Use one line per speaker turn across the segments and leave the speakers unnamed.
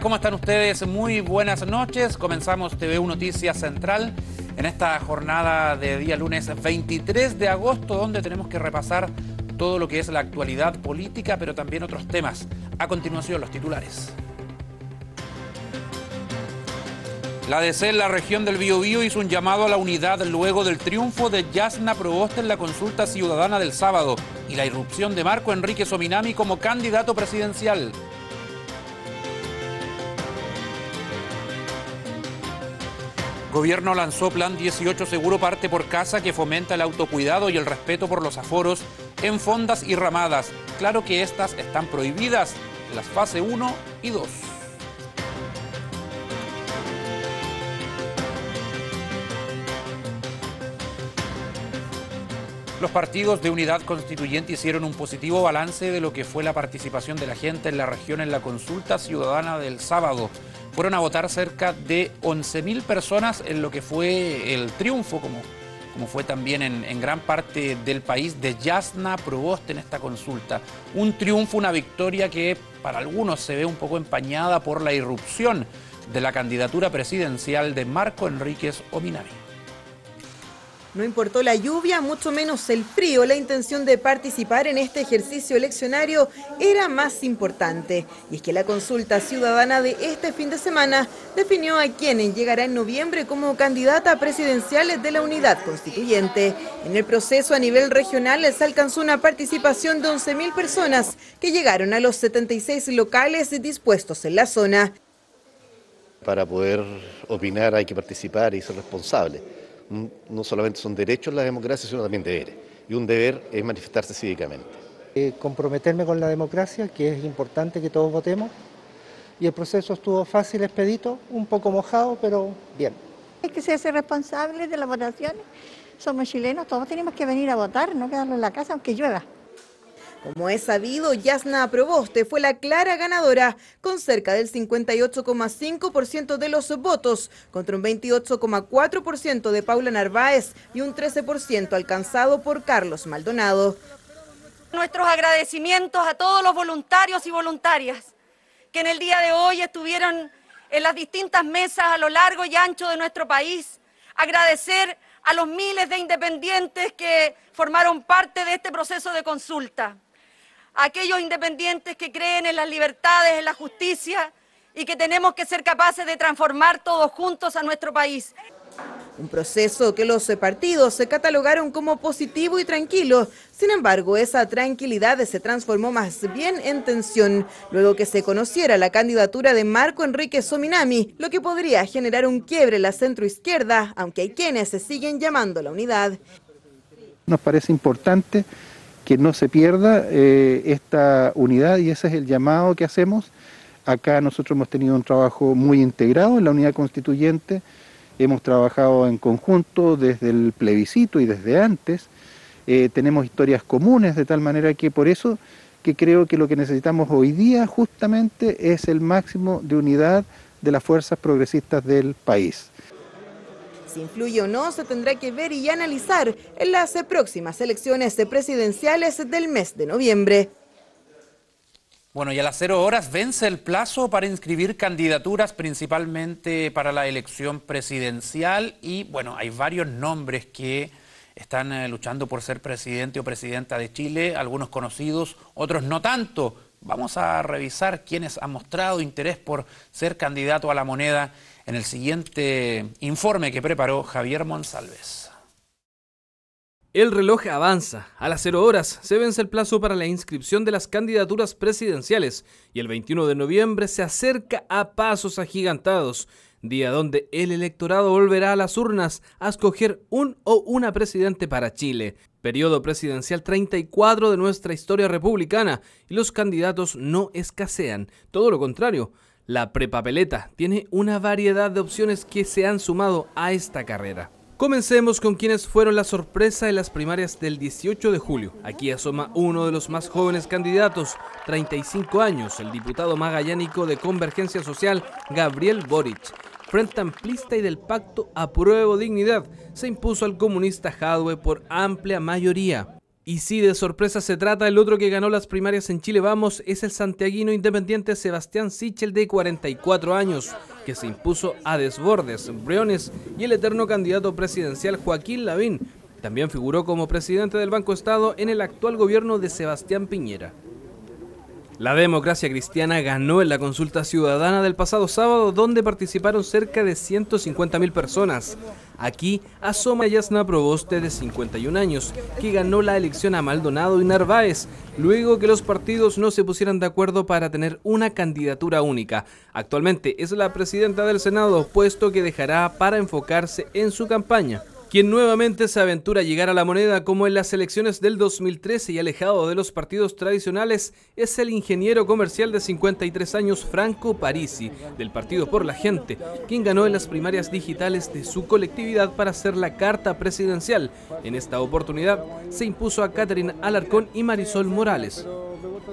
¿cómo están ustedes? Muy buenas noches. Comenzamos TV1 Noticias Central en esta jornada de día lunes 23 de agosto, donde tenemos que repasar todo lo que es la actualidad política, pero también otros temas. A continuación, los titulares. La DC en la región del Biobío hizo un llamado a la unidad luego del triunfo de Yasna Proboste en la consulta ciudadana del sábado y la irrupción de Marco Enrique Sominami como candidato presidencial. Gobierno lanzó Plan 18 Seguro Parte por Casa que fomenta el autocuidado y el respeto por los aforos en fondas y ramadas. Claro que estas están prohibidas en las fase 1 y 2. Los partidos de unidad constituyente hicieron un positivo balance de lo que fue la participación de la gente en la región en la consulta ciudadana del sábado fueron a votar cerca de 11.000 personas en lo que fue el triunfo, como, como fue también en, gran parte del país, de Yasna Proboste en esta consulta. Un triunfo, una victoria que para algunos se ve un poco empañada por la irrupción de la candidatura presidencial de Marco Enríquez Ominami.
No importó la lluvia, mucho menos el frío, la intención de participar en este ejercicio eleccionario era más importante. Y es que la consulta ciudadana de este fin de semana definió a quienes llegará en noviembre como candidata presidencial de la unidad constituyente. En el proceso a nivel regional se alcanzó una participación de 11.000 personas que llegaron a los 76 locales dispuestos en la zona.
Para poder opinar hay que participar y ser responsable no solamente son derechos la democracia, sino también deberes. Y un deber es manifestarse cívicamente.
Eh, comprometerme con la democracia, que es importante que todos votemos. Y el proceso estuvo fácil, expedito, un poco mojado, pero bien.
Hay que ser responsable de las votaciones. Somos chilenos, todos tenemos que venir a votar, no quedarnos en la casa aunque llueva.
Como es sabido, Yasna Proboste fue la clara ganadora con cerca del 58,5% de los votos contra un 28,4% de Paula Narváez y un 13% alcanzado por Carlos Maldonado.
Nuestros agradecimientos a todos los voluntarios y voluntarias que en el día de hoy estuvieron en las distintas mesas a lo largo y ancho de nuestro país. Agradecer a los miles de independientes que formaron parte de este proceso de consulta aquellos independientes que creen en las libertades, en la justicia y que tenemos que ser capaces de transformar todos juntos a nuestro país.
Un proceso que los partidos se catalogaron como positivo y tranquilo. Sin embargo, esa tranquilidad se transformó más bien en tensión, luego que se conociera la candidatura de Marco Enrique Sominami, lo que podría generar un quiebre en la centroizquierda, aunque hay quienes se siguen llamando la unidad.
Nos parece importante que no se pierda eh, esta unidad y ese es el llamado que hacemos. Acá nosotros hemos tenido un trabajo muy integrado en la unidad constituyente, hemos trabajado en conjunto desde el plebiscito y desde antes, eh, tenemos historias comunes de tal manera que por eso que creo que lo que necesitamos hoy día justamente es el máximo de unidad de las fuerzas progresistas del país.
Si influye o no, se tendrá que ver y analizar en las próximas elecciones presidenciales del mes de noviembre.
Bueno, y a las cero horas vence el plazo para inscribir candidaturas, principalmente para la elección presidencial. Y bueno, hay varios nombres que están eh, luchando por ser presidente o presidenta de Chile, algunos conocidos, otros no tanto. Vamos a revisar quiénes han mostrado interés por ser candidato a la moneda en el siguiente informe que preparó Javier Monsalves.
El reloj avanza. A las 0 horas se vence el plazo para la inscripción de las candidaturas presidenciales y el 21 de noviembre se acerca a pasos agigantados, día donde el electorado volverá a las urnas a escoger un o una presidente para Chile. Periodo presidencial 34 de nuestra historia republicana y los candidatos no escasean, todo lo contrario, la prepapeleta tiene una variedad de opciones que se han sumado a esta carrera. Comencemos con quienes fueron la sorpresa en las primarias del 18 de julio. Aquí asoma uno de los más jóvenes candidatos, 35 años, el diputado magallánico de Convergencia Social, Gabriel Boric. Frente amplista y del pacto Apruebo Dignidad, se impuso al comunista Jadwe por amplia mayoría. Y si de sorpresa se trata, el otro que ganó las primarias en Chile Vamos es el santiaguino independiente Sebastián Sichel de 44 años, que se impuso a Desbordes, Briones y el eterno candidato presidencial Joaquín Lavín. También figuró como presidente del Banco Estado en el actual gobierno de Sebastián Piñera. La democracia cristiana ganó en la consulta ciudadana del pasado sábado, donde participaron cerca de 150.000 personas. Aquí asoma Yasna Proboste, de 51 años, que ganó la elección a Maldonado y Narváez, luego que los partidos no se pusieran de acuerdo para tener una candidatura única. Actualmente es la presidenta del Senado, puesto que dejará para enfocarse en su campaña. Quien nuevamente se aventura a llegar a la moneda como en las elecciones del 2013 y alejado de los partidos tradicionales es el ingeniero comercial de 53 años Franco Parisi, del Partido por la Gente, quien ganó en las primarias digitales de su colectividad para hacer la carta presidencial. En esta oportunidad se impuso a Catherine Alarcón y Marisol Morales.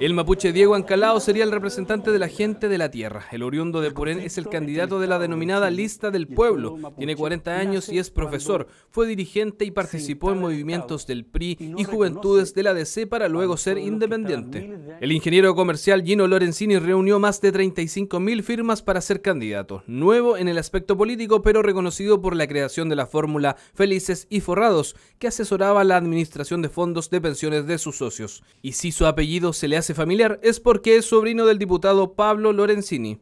El mapuche Diego Ancalao sería el representante de la gente de la tierra. El oriundo de Purén es el candidato de la denominada Lista del Pueblo. Tiene 40 años y es profesor. Fue dirigente y participó en movimientos del PRI y juventudes de la DC para luego ser independiente. El ingeniero comercial Gino Lorenzini reunió más de 35.000 firmas para ser candidato. Nuevo en el aspecto político, pero reconocido por la creación de la fórmula Felices y Forrados, que asesoraba la administración de fondos de pensiones de sus socios. Y si su apellido se le hace familiar es porque es sobrino del diputado Pablo Lorenzini.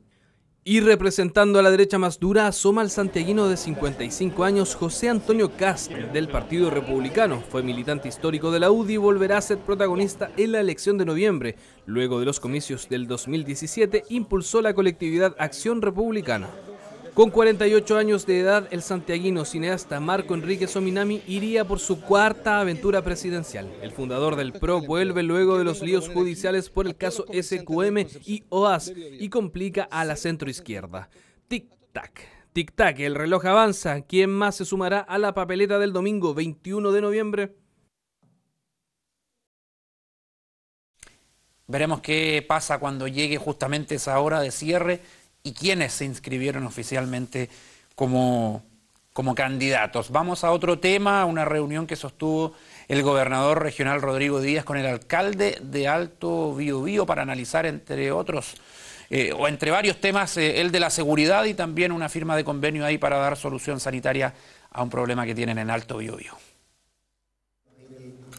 Y representando a la derecha más dura, asoma al santiaguino de 55 años José Antonio Cast del Partido Republicano. Fue militante histórico de la UDI y volverá a ser protagonista en la elección de noviembre. Luego de los comicios del 2017, impulsó la colectividad Acción Republicana. Con 48 años de edad, el santiaguino cineasta Marco Enrique Sominami iría por su cuarta aventura presidencial. El fundador del PRO vuelve luego de los líos judiciales por el caso SQM y OAS y complica a la centroizquierda. Tic-tac. Tic-tac, el reloj avanza. ¿Quién más se sumará a la papeleta del domingo 21 de noviembre?
Veremos qué pasa cuando llegue justamente esa hora de cierre y quiénes se inscribieron oficialmente como, como candidatos. Vamos a otro tema, una reunión que sostuvo el gobernador regional Rodrigo Díaz con el alcalde de Alto Biobío para analizar, entre otros, eh, o entre varios temas, eh, el de la seguridad y también una firma de convenio ahí para dar solución sanitaria a un problema que tienen en Alto Biobío.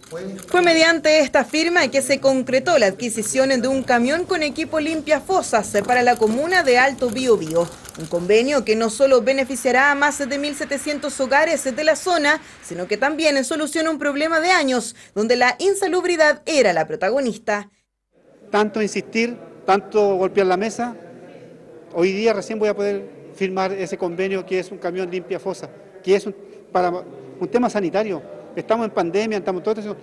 Fue mediante esta firma que se concretó la adquisición de un camión con equipo limpia fosas para la comuna de Alto Biobío. Un convenio que no solo beneficiará a más de 1.700 hogares de la zona, sino que también soluciona un problema de años donde la insalubridad era la protagonista.
Tanto insistir, tanto golpear la mesa, hoy día recién voy a poder firmar ese convenio que es un camión limpia fosa, que es para un tema sanitario estamos en pandemia, estamos todos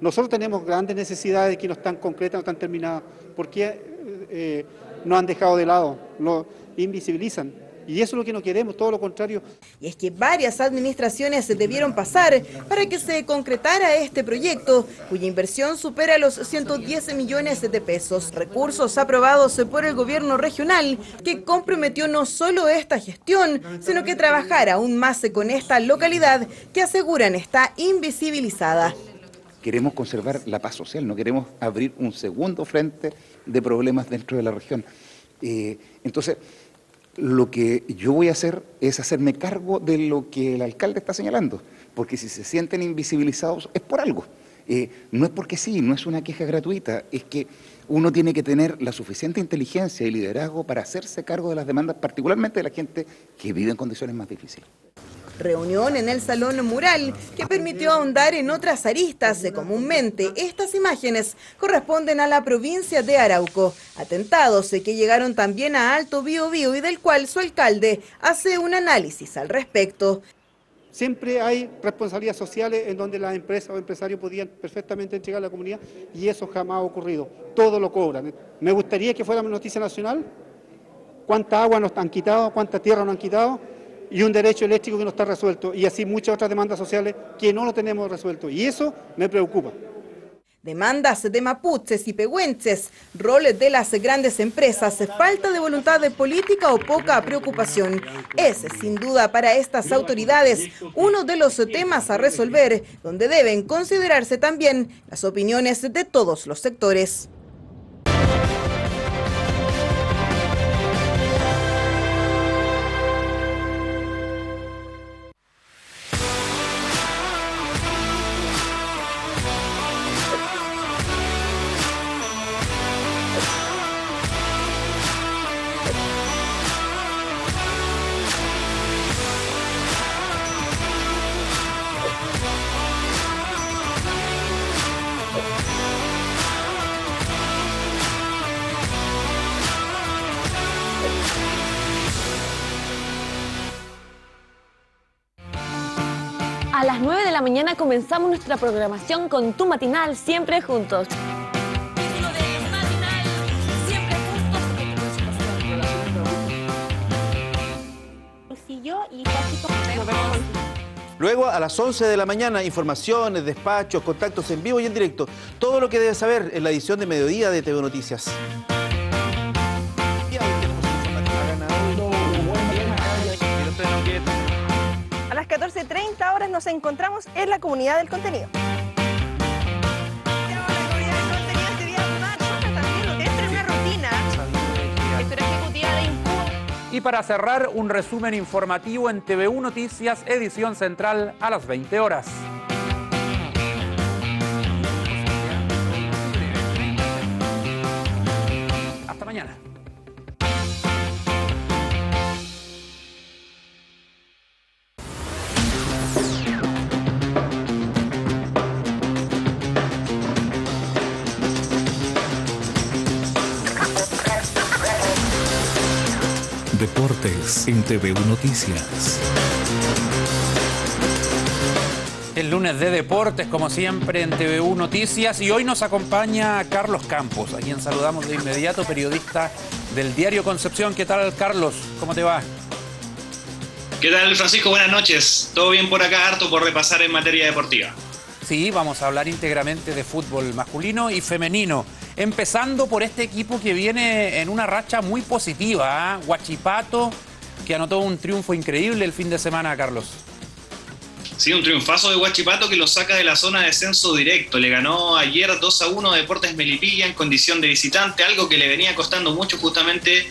nosotros tenemos grandes necesidades que no están concretas, no están terminadas. ¿Por qué eh, nos han dejado de lado? Lo invisibilizan. Y eso es lo que no queremos, todo lo contrario.
Y es que varias administraciones se debieron pasar para que se concretara este proyecto, cuya inversión supera los 110 millones de pesos, recursos aprobados por el gobierno regional, que comprometió no solo esta gestión, sino que trabajara aún más con esta localidad que aseguran está invisibilizada.
Queremos conservar la paz social, no queremos abrir un segundo frente de problemas dentro de la región. Eh, entonces, lo que yo voy a hacer es hacerme cargo de lo que el alcalde está señalando, porque si se sienten invisibilizados es por algo. Eh, no es porque sí, no es una queja gratuita, es que uno tiene que tener la suficiente inteligencia y liderazgo para hacerse cargo de las demandas, particularmente de la gente que vive en condiciones más difíciles
reunión en el Salón Mural que permitió ahondar en otras aristas. De comúnmente, estas imágenes corresponden a la provincia de Arauco. Atentados que llegaron también a Alto Biobío y del cual su alcalde hace un análisis al respecto.
Siempre hay responsabilidades sociales en donde las empresas o empresarios podían perfectamente entregar a la comunidad y eso jamás ha ocurrido. Todo lo cobran. Me gustaría que fuera noticia nacional. ¿Cuánta agua nos han quitado? ¿Cuánta tierra nos han quitado? Y un derecho eléctrico que no está resuelto y así muchas otras demandas sociales que no lo tenemos resuelto y eso me preocupa.
Demandas de mapuches y pehuenches, roles de las grandes empresas, falta de voluntad de política o poca preocupación. Es, sin duda, para estas autoridades uno de los temas a resolver, donde deben considerarse también las opiniones de todos los sectores.
Comenzamos nuestra programación con tu matinal siempre juntos.
Luego, a las 11 de la mañana, informaciones, despachos, contactos en vivo y en directo. Todo lo que debes saber en la edición de mediodía de TV Noticias.
14.30 horas nos encontramos en la comunidad del contenido.
Y para cerrar, un resumen informativo en TV1 Noticias, edición central a las 20 horas.
En TV Noticias.
El lunes de deportes, como siempre, en TVU Noticias. Y hoy nos acompaña Carlos Campos, a quien saludamos de inmediato, periodista del diario Concepción. ¿Qué tal, Carlos? ¿Cómo te va?
¿Qué tal, Francisco? Buenas noches. ¿Todo bien por acá? Harto por repasar en materia deportiva.
Sí, vamos a hablar íntegramente de fútbol masculino y femenino. Empezando por este equipo que viene en una racha muy positiva, ¿eh? Huachipato, que anotó un triunfo increíble el fin de semana, Carlos.
Sí, un triunfazo de Huachipato que lo saca de la zona de descenso directo. Le ganó ayer 2 a 1 a Deportes Melipilla en condición de visitante, algo que le venía costando mucho justamente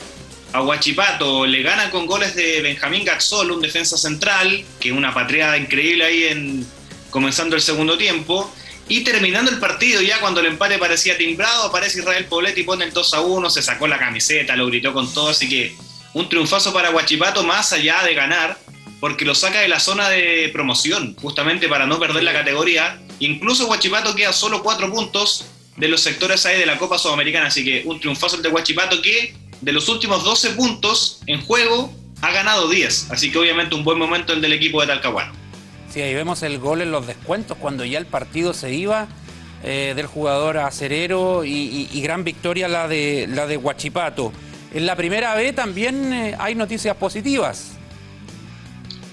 a Huachipato. Le gana con goles de Benjamín Gaxol, un defensa central, que una patriada increíble ahí en comenzando el segundo tiempo. Y terminando el partido, ya cuando el empate parecía timbrado, aparece Israel Poblete y pone el 2 a 1, se sacó la camiseta, lo gritó con todo, así que un triunfazo para Huachipato más allá de ganar, porque lo saca de la zona de promoción, justamente para no perder la categoría. Incluso Huachipato queda solo 4 puntos de los sectores ahí de la Copa Sudamericana, así que un triunfazo el de Huachipato que de los últimos 12 puntos en juego ha ganado 10, así que obviamente un buen momento el del equipo de Talcahuano.
Sí, ahí vemos el gol en los descuentos cuando ya el partido se iba eh, del jugador acerero y, y, y, gran victoria la de, la de Huachipato. En la primera B también eh, hay noticias positivas.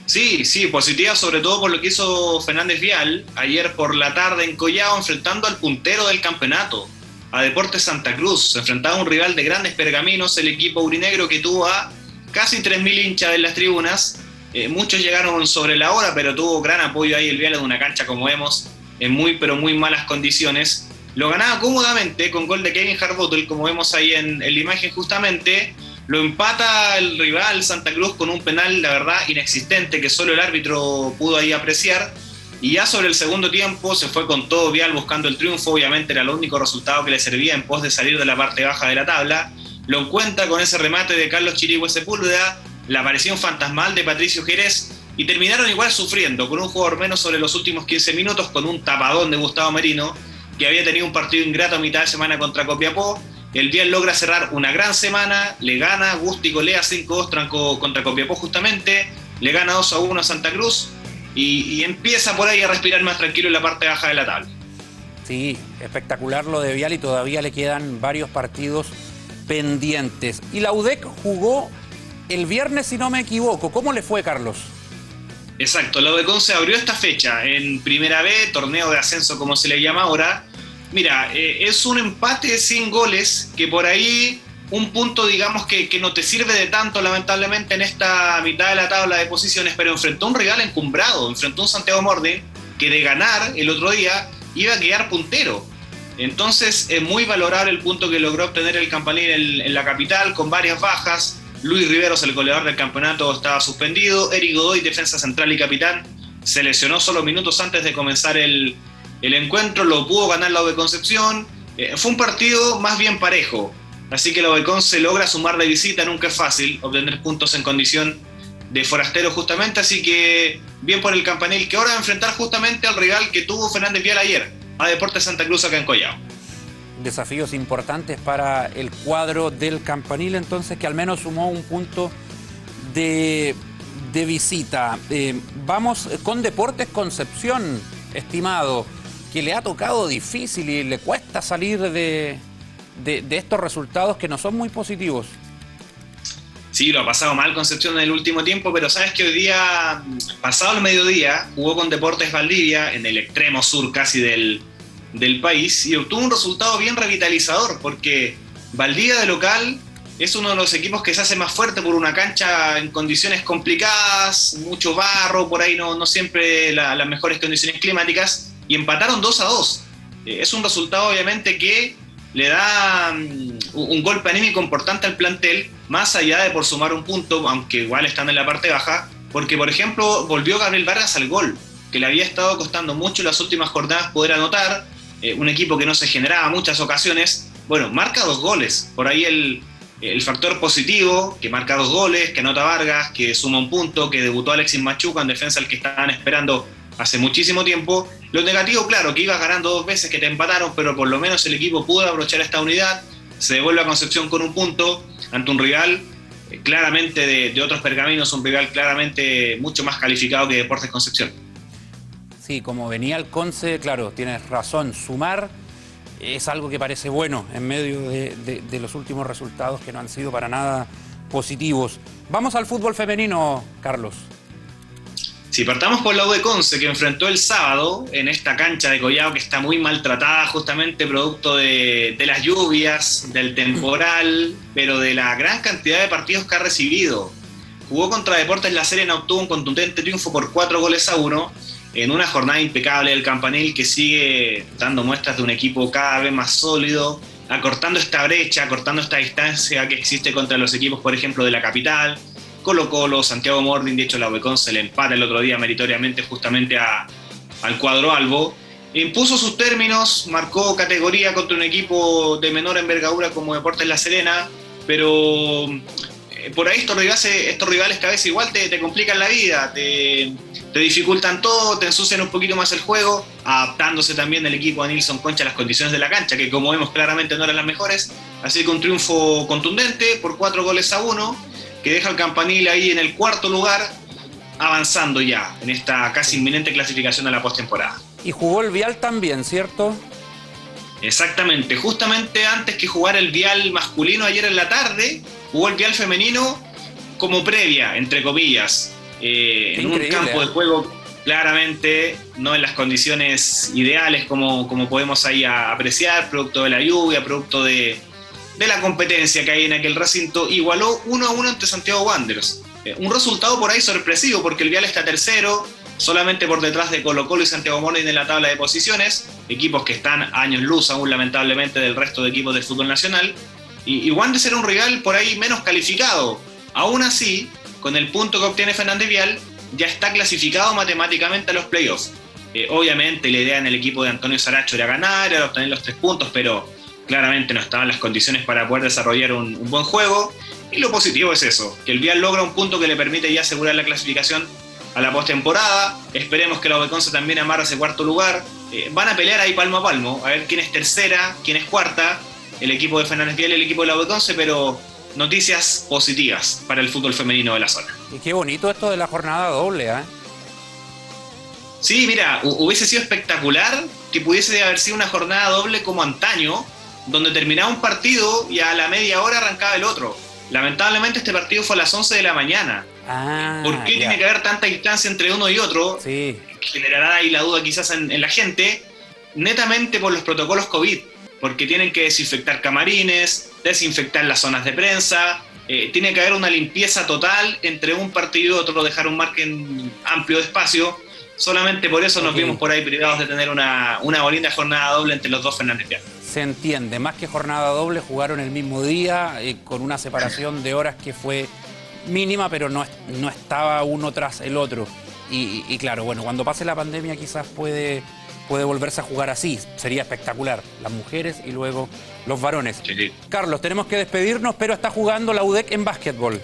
Sí, sí, positivas sobre todo por lo que hizo Fernández Vial ayer por la tarde en Collao enfrentando al puntero del campeonato, a Deportes Santa Cruz. Se enfrentaba a un rival de grandes pergaminos, el equipo urinegro que tuvo a casi 3.000 hinchas en las tribunas eh, muchos llegaron sobre la hora, pero tuvo gran apoyo ahí el Vial de una cancha, como vemos, en muy pero muy malas condiciones. Lo ganaba cómodamente con gol de Kevin Harbottle, como vemos ahí en, la imagen justamente. Lo empata el rival Santa Cruz con un penal, la verdad, inexistente, que solo el árbitro pudo ahí apreciar. Y ya sobre el segundo tiempo se fue con todo Vial buscando el triunfo. Obviamente era el único resultado que le servía en pos de salir de la parte baja de la tabla. Lo encuentra con ese remate de Carlos Chirigüe Sepúlveda la aparición fantasmal de Patricio Jerez y terminaron igual sufriendo con un jugador menos sobre los últimos 15 minutos con un tapadón de Gustavo Merino que había tenido un partido ingrato a mitad de semana contra Copiapó. El Vial logra cerrar una gran semana, le gana Gusti Colea 5-2 contra Copiapó justamente, le gana 2 a 1 a Santa Cruz y, y, empieza por ahí a respirar más tranquilo en la parte baja de la tabla.
Sí, espectacular lo de Vial y todavía le quedan varios partidos pendientes. Y la UDEC jugó el viernes, si no me equivoco. ¿Cómo le fue, Carlos?
Exacto, la UDECON se abrió esta fecha en Primera B, torneo de ascenso como se le llama ahora, Mira, eh, es un empate sin goles que por ahí un punto, digamos, que, que, no te sirve de tanto, lamentablemente, en esta mitad de la tabla de posiciones, pero enfrentó un rival encumbrado, enfrentó un Santiago Morden que de ganar el otro día iba a quedar puntero. Entonces es muy valorable el punto que logró obtener el Campanil en la capital con varias bajas. Luis Riveros, el goleador del campeonato, estaba suspendido. Eric Godoy, defensa central y capitán, se lesionó solo minutos antes de comenzar el, el encuentro. Lo pudo ganar la de Concepción. Eh, fue un partido más bien parejo. Así que la Obecon se logra sumar de visita, nunca es fácil obtener puntos en condición de forastero justamente, así que bien por el campanil que ahora va a enfrentar justamente al rival que tuvo Fernández Vial ayer, a Deportes Santa Cruz acá en.
Desafíos importantes para el cuadro del campanil entonces que al menos sumó un punto de, de visita. Eh, vamos con Deportes Concepción, estimado, que le ha tocado difícil y le cuesta salir de, de, de estos resultados que no son muy positivos.
Sí, lo ha pasado mal Concepción en el último tiempo, pero sabes que hoy día, pasado el mediodía, jugó con Deportes Valdivia en el extremo sur casi del, del país y obtuvo un resultado bien revitalizador, porque Valdivia de local es uno de los equipos que se hace más fuerte por una cancha en condiciones complicadas, mucho barro, por ahí no, no siempre la, las mejores condiciones climáticas, y empataron 2 a 2. Eh, es un resultado obviamente que le da um, un golpe anímico importante al plantel, más allá de por sumar un punto, aunque igual están en la parte baja, porque por ejemplo volvió Gabriel Vargas al gol, que le había estado costando mucho las últimas jornadas poder anotar, eh, un equipo que no se generaba muchas ocasiones, bueno, marca dos goles, por ahí el, el factor positivo, que marca dos goles, que anota Vargas, que suma un punto, que debutó Alexis Machuca en defensa el que estaban esperando hace muchísimo tiempo. Lo negativo, claro, que ibas ganando dos veces, que te empataron, pero por lo menos el equipo pudo aprovechar esta unidad, se devuelve a Concepción con un punto ante un rival eh, claramente de, de, otros pergaminos, un rival claramente mucho más calificado que Deportes Concepción.
Sí, como venía el Conce, claro, tienes razón, sumar es algo que parece bueno en medio de, los últimos resultados que no han sido para nada positivos. Vamos al fútbol femenino, Carlos.
Si partamos por la U de Conce, que enfrentó el sábado en esta cancha de Collao que está muy maltratada, justamente producto de, de, las lluvias, del temporal, pero de la gran cantidad de partidos que ha recibido. Jugó contra Deportes La Serena, obtuvo un contundente triunfo por cuatro goles a uno, en una jornada impecable del Campanil que sigue dando muestras de un equipo cada vez más sólido, acortando esta brecha, acortando esta distancia que existe contra los equipos, por ejemplo, de la capital Colo Colo, Santiago Morning, de hecho la Ubecon se le empata el otro día meritoriamente justamente a, al cuadro albo. Impuso sus términos, marcó categoría contra un equipo de menor envergadura como Deportes La Serena, pero eh, por ahí estos rivales, estos rivales que a veces igual te, te complican la vida, te, te, dificultan todo, te ensucian un poquito más el juego, adaptándose también el equipo a Nilson Concha a las condiciones de la cancha, que como vemos claramente no eran las mejores. Así que un triunfo contundente por cuatro goles a uno que deja al campanil ahí en el cuarto lugar, avanzando ya en esta casi inminente clasificación a la postemporada.
Y jugó el Vial también, ¿cierto?
Exactamente, justamente antes que jugar el Vial masculino ayer en la tarde, jugó el Vial femenino como previa, entre comillas, eh, en un campo de
¿eh?
juego claramente no en las condiciones ideales como, como podemos ahí apreciar, producto de la lluvia, producto de, de la competencia que hay en aquel recinto, igualó 1 a 1 ante Santiago Wanderers. Eh, un resultado por ahí sorpresivo, porque el Vial está tercero, solamente por detrás de Colo Colo y Santiago Morning en la tabla de posiciones, equipos que están años luz aún lamentablemente del resto de equipos del fútbol nacional, y, y Wanderers era un rival por ahí menos calificado. Aún así, con el punto que obtiene Fernández Vial, ya está clasificado matemáticamente a los playoffs. Eh, obviamente la idea en el equipo de Antonio Saracho era ganar, era obtener los tres puntos, pero claramente no estaban las condiciones para poder desarrollar un, buen juego. Y lo positivo es eso, que el Vial logra un punto que le permite ya asegurar la clasificación a la postemporada. Esperemos que la Obeconce también amarre ese cuarto lugar. Eh, van a pelear ahí palmo a palmo, a ver quién es tercera, quién es cuarta, el equipo de Fernández Vial y el equipo de la Obeconce, pero noticias positivas para el fútbol femenino de la zona.
Y qué bonito esto de la jornada doble, ¿eh?
Sí, mira, hubiese sido espectacular que pudiese haber sido una jornada doble como antaño, donde terminaba un partido y a la media hora arrancaba el otro. Lamentablemente este partido fue a las 11 de la mañana.
Ah,
¿Por qué
ya.
tiene que haber tanta distancia entre uno y otro?
Sí.
Generará ahí la duda quizás en, en, la gente. netamente por los protocolos COVID, porque tienen que desinfectar camarines, desinfectar las zonas de prensa, eh, tiene que haber una limpieza total entre un partido y otro, dejar un margen amplio de espacio. Solamente por eso nos vimos por ahí privados de tener una, una bonita jornada doble entre los dos Fernández Vial.
Se entiende, más que jornada doble, jugaron el mismo día, eh, con una separación de horas que fue mínima, pero no, no estaba uno tras el otro. Y, y claro, bueno, cuando pase la pandemia quizás puede puede volverse a jugar así. Sería espectacular. Las mujeres y luego los varones. Carlos, tenemos que despedirnos, pero está jugando la UDEC en básquetbol.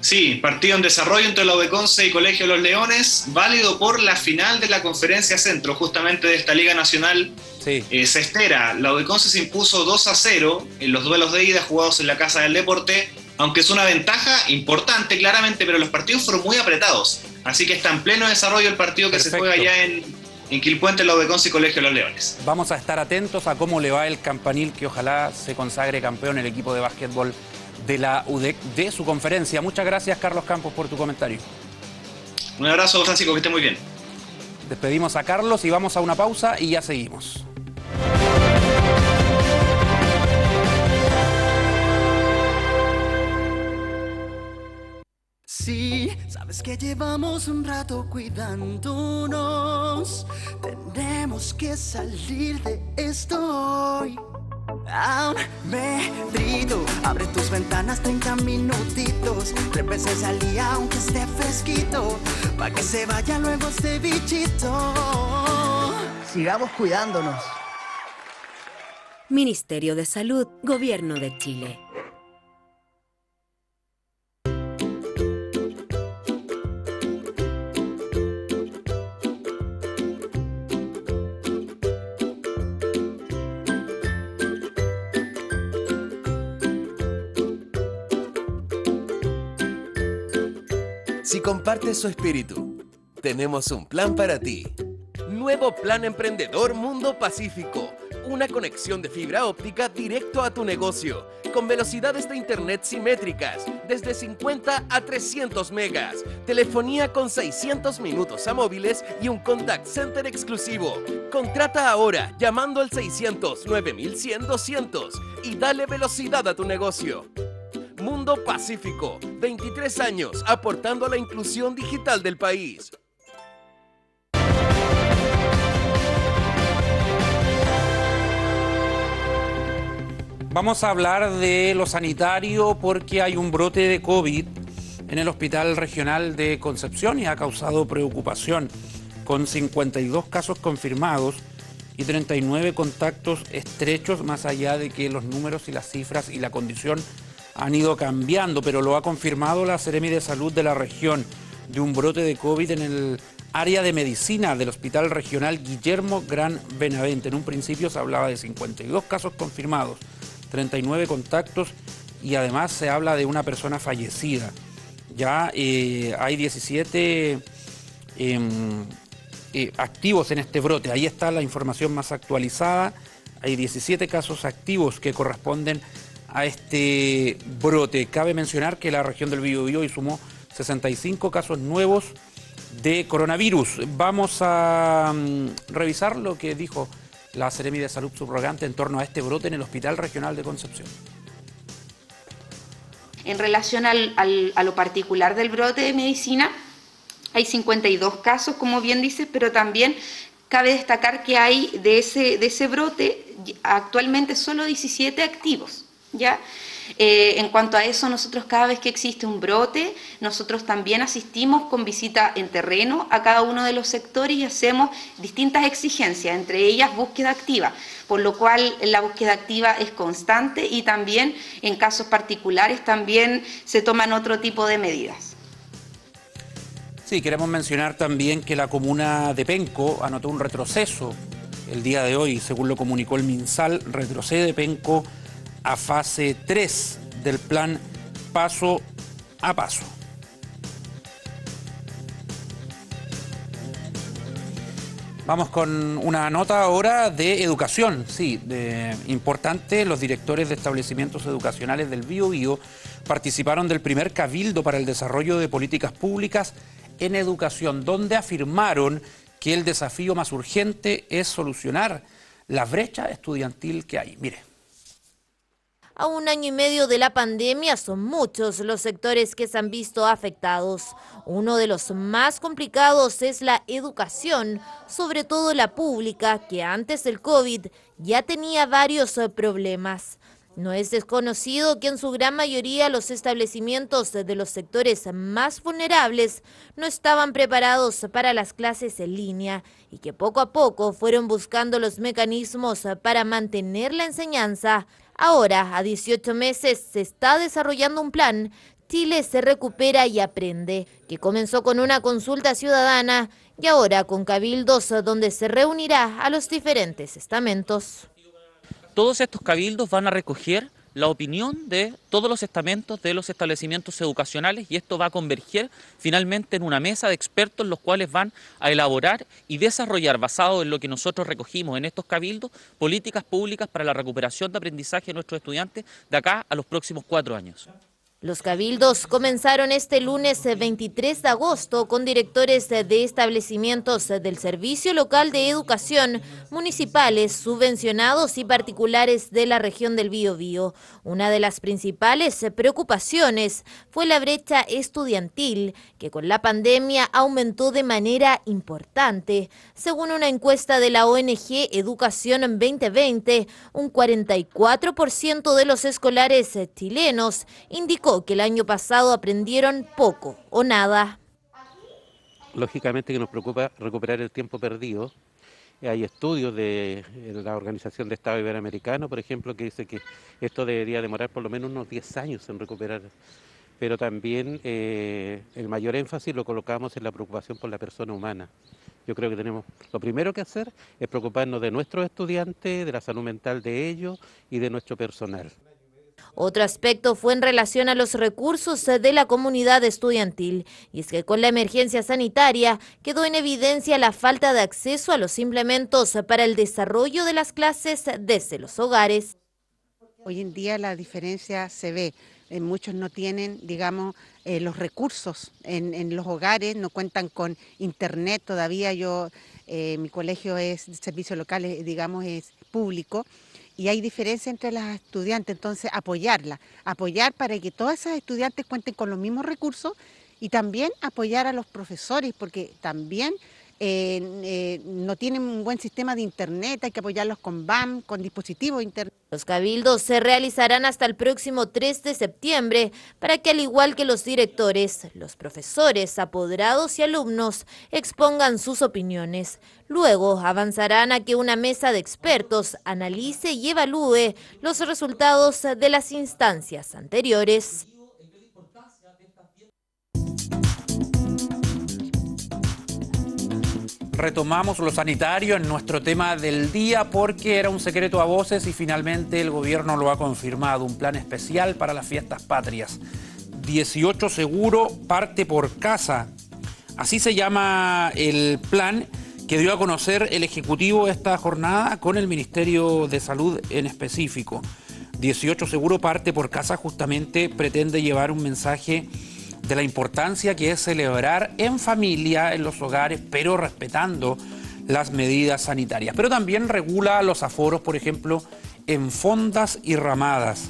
Sí, partido en desarrollo entre la UDEC 11 y Colegio de los Leones, válido por la final de la conferencia centro, justamente de esta Liga Nacional sí. eh, Cestera. La UDEC 11 se impuso 2 a 0 en los duelos de ida jugados en la Casa del Deporte, aunque es una ventaja importante claramente, pero los partidos fueron muy apretados. Así que está en pleno desarrollo el partido que
Perfecto.
se juega ya en, en Quilpuente, la y Colegio de los Leones.
Vamos a estar atentos a cómo le va el campanil, que ojalá se consagre campeón el equipo de básquetbol de la UDEC de su conferencia. Muchas gracias, Carlos Campos, por tu comentario.
Un abrazo, Francisco, que esté muy bien.
Despedimos a Carlos y vamos a una pausa y ya seguimos.
Sí, sabes que llevamos un rato cuidándonos. Tenemos que salir de esto hoy. A un medrito, abre tus ventanas 30 minutitos. Tres veces al día, aunque esté fresquito. Pa' que se vaya luego este bichito.
Sigamos cuidándonos.
Ministerio de Salud, Gobierno de Chile.
Si compartes su espíritu, tenemos un plan para ti. Nuevo Plan Emprendedor Mundo Pacífico. Una conexión de fibra óptica directo a tu negocio, con velocidades de internet simétricas, desde 50 a 300 megas, telefonía con 600 minutos a móviles y un contact center exclusivo. Contrata ahora llamando al 600 9100 200 y dale velocidad a tu negocio. Mundo Pacífico, 23 años aportando a la inclusión digital del país.
Vamos a hablar de lo sanitario porque hay un brote de COVID en el Hospital Regional de Concepción y ha causado preocupación, con 52 casos confirmados y 39 contactos estrechos, más allá de que los números y las cifras y la condición han ido cambiando, pero lo ha confirmado la Seremi de Salud de la región, de un brote de COVID en el área de medicina del Hospital Regional Guillermo Gran Benavente. En un principio se hablaba de 52 casos confirmados, 39 contactos y además se habla de una persona fallecida. Ya eh, hay 17 eh, eh, activos en este brote, ahí está la información más actualizada. Hay 17 casos activos que corresponden a este brote. Cabe mencionar que la región del Biobío hoy sumó 65 casos nuevos de coronavirus. Vamos a um, revisar lo que dijo la Seremi de Salud subrogante en torno a este brote en el Hospital Regional de Concepción.
En relación al, al, a lo particular del brote de medicina, hay 52 casos, como bien dices, pero también cabe destacar que hay de ese, de ese brote actualmente solo 17 activos. ¿Ya? Eh, en cuanto a eso, nosotros cada vez que existe un brote, nosotros también asistimos con visita en terreno a cada uno de los sectores y hacemos distintas exigencias, entre ellas búsqueda activa, por lo cual la búsqueda activa es constante y también en casos particulares también se toman otro tipo de medidas.
Sí, queremos mencionar también que la comuna de Penco anotó un retroceso el día de hoy, según lo comunicó el MinSal, retrocede Penco a fase 3 del plan paso a paso. Vamos con una nota ahora de educación, sí, de, importante. Los directores de establecimientos educacionales del Bio Bio participaron del primer cabildo para el desarrollo de políticas públicas en educación, donde afirmaron que el desafío más urgente es solucionar la brecha estudiantil que hay. Mire.
A un año y medio de la pandemia son muchos los sectores que se han visto afectados. Uno de los más complicados es la educación, sobre todo la pública, que antes del COVID ya tenía varios problemas. No es desconocido que en su gran mayoría los establecimientos de los sectores más vulnerables no estaban preparados para las clases en línea y que poco a poco fueron buscando los mecanismos para mantener la enseñanza Ahora, a 18 meses, se está desarrollando un plan Chile se recupera y aprende, que comenzó con una consulta ciudadana y ahora con cabildos donde se reunirá a los diferentes estamentos.
Todos estos cabildos van a recoger la opinión de todos los estamentos de los establecimientos educacionales y esto va a converger finalmente en una mesa de expertos los cuales van a elaborar y desarrollar, basado en lo que nosotros recogimos en estos cabildos, políticas públicas para la recuperación de aprendizaje de nuestros estudiantes de acá a los próximos cuatro años.
Los cabildos comenzaron este lunes 23 de agosto con directores de establecimientos del Servicio Local de Educación, municipales, subvencionados y particulares de la región del Biobío. Una de las principales preocupaciones fue la brecha estudiantil, que con la pandemia aumentó de manera importante. Según una encuesta de la ONG Educación 2020, un 44% de los escolares chilenos indicó que el año pasado aprendieron poco o nada.
Lógicamente que nos preocupa recuperar el tiempo perdido. Hay estudios de la Organización de Estado Iberoamericano, por ejemplo, que dice que esto debería demorar por lo menos unos 10 años en recuperar. Pero también eh, el mayor énfasis lo colocamos en la preocupación por la persona humana. Yo creo que tenemos, lo primero que hacer es preocuparnos de nuestros estudiantes, de la salud mental de ellos y de nuestro personal.
Otro aspecto fue en relación a los recursos de la comunidad estudiantil, y es que con la emergencia sanitaria quedó en evidencia la falta de acceso a los implementos para el desarrollo de las clases desde los hogares.
Hoy en día la diferencia se ve. Eh, muchos no tienen, digamos, eh, los recursos en, los hogares, no cuentan con internet todavía. Yo, eh, mi colegio es servicio local, digamos, es público y hay diferencia entre las estudiantes, entonces apoyarla, apoyar para que todas esas estudiantes cuenten con los mismos recursos y también apoyar a los profesores, porque también eh, eh, no tienen un buen sistema de internet, hay que apoyarlos con BAM, con dispositivos internet.
Los cabildos se realizarán hasta el próximo 3 de septiembre para que al igual que los directores, los profesores, apoderados y alumnos expongan sus opiniones. Luego avanzarán a que una mesa de expertos analice y evalúe los resultados de las instancias anteriores.
Retomamos lo sanitario en nuestro tema del día porque era un secreto a voces y finalmente el gobierno lo ha confirmado, un plan especial para las fiestas patrias. 18 seguro parte por casa. Así se llama el plan que dio a conocer el Ejecutivo esta jornada con el Ministerio de Salud en específico. 18 seguro parte por casa justamente pretende llevar un mensaje de la importancia que es celebrar en familia, en los hogares, pero respetando las medidas sanitarias. Pero también regula los aforos, por ejemplo, en fondas y ramadas.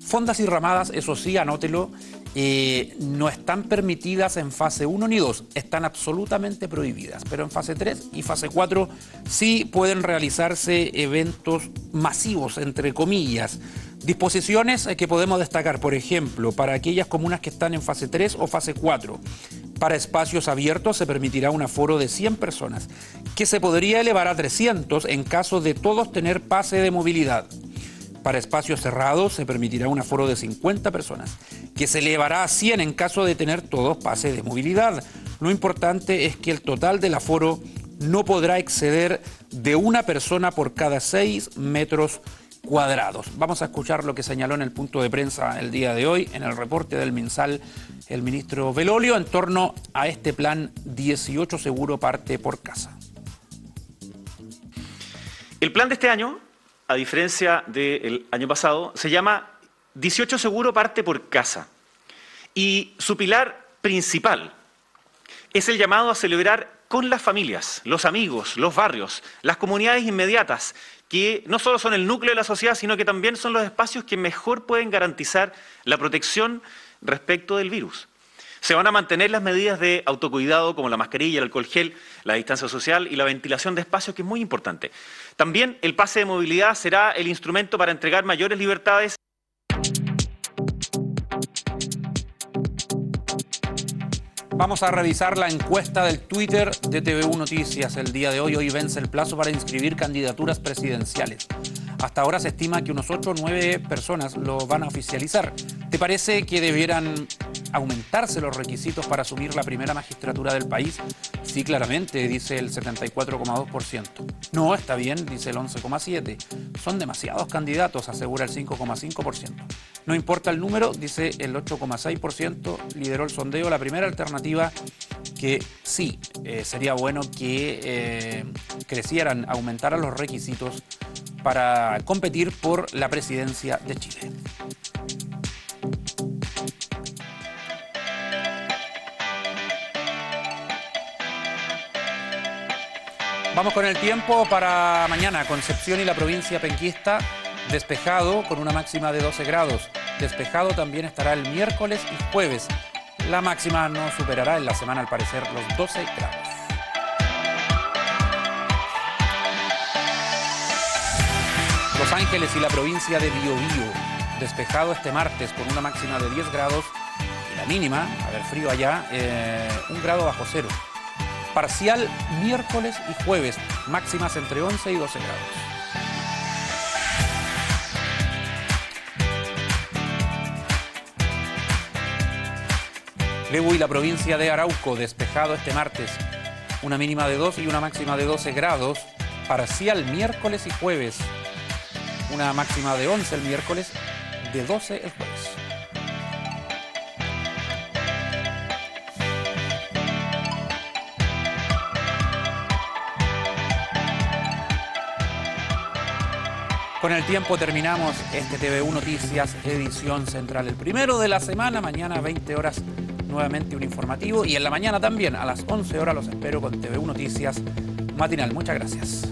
Fondas y ramadas, eso sí, anótelo, eh, no están permitidas en fase 1 ni 2, están absolutamente prohibidas, pero en fase 3 y fase 4 sí pueden realizarse eventos masivos, entre comillas, Disposiciones que podemos destacar, por ejemplo, para aquellas comunas que están en fase 3 o fase 4. Para espacios abiertos se permitirá un aforo de 100 personas, que se podría elevar a 300 en caso de todos tener pase de movilidad. Para espacios cerrados se permitirá un aforo de 50 personas, que se elevará a 100 en caso de tener todos pase de movilidad. Lo importante es que el total del aforo no podrá exceder de una persona por cada 6 metros. Vamos a escuchar lo que señaló en el punto de prensa el día de hoy, en el reporte del MinSal, el ministro Velolio, en torno a este plan 18 seguro parte por casa.
El plan de este año, a diferencia del año pasado, se llama 18 seguro parte por casa. Y su pilar principal es el llamado a celebrar con las familias, los amigos, los barrios, las comunidades inmediatas, que no solo son el núcleo de la sociedad, sino que también son los espacios que mejor pueden garantizar la protección respecto del virus. Se van a mantener las medidas de autocuidado como la mascarilla, el alcohol gel, la distancia social y la ventilación de espacios, que es muy importante. También el pase de movilidad será el instrumento para entregar mayores libertades.
Vamos a revisar la encuesta del Twitter de TVU Noticias el día de hoy. Hoy vence el plazo para inscribir candidaturas presidenciales. Hasta ahora se estima que unos 8 o 9 personas lo van a oficializar. ¿Te parece que debieran aumentarse los requisitos para asumir la primera magistratura del país? Sí, claramente, dice el 74,2%. No, está bien, dice el 11,7%. Son demasiados candidatos, asegura el 5,5%. No importa el número, dice el 8,6%. Lideró el sondeo. La primera alternativa que sí, eh, sería bueno que eh, crecieran, aumentaran los requisitos para competir por la presidencia de Chile. Vamos con el tiempo para mañana. Concepción y la provincia penquista despejado con una máxima de 12 grados. Despejado también estará el miércoles y jueves. La máxima no superará en la semana al parecer los 12 grados. Los Ángeles y la provincia de Biobío. Despejado este martes con una máxima de 10 grados y la mínima, a ver frío allá, eh, un grado bajo cero. Parcial miércoles y jueves, máximas entre 11 y 12 grados. Y la provincia de Arauco, despejado este martes, una mínima de 2 y una máxima de 12 grados, parcial miércoles y jueves, una máxima de 11 el miércoles, de 12 el jueves. Con el tiempo terminamos este TV1 Noticias edición central. El primero de la semana, mañana 20 horas nuevamente un informativo y en la mañana también a las 11 horas los espero con TV1 Noticias matinal. Muchas gracias.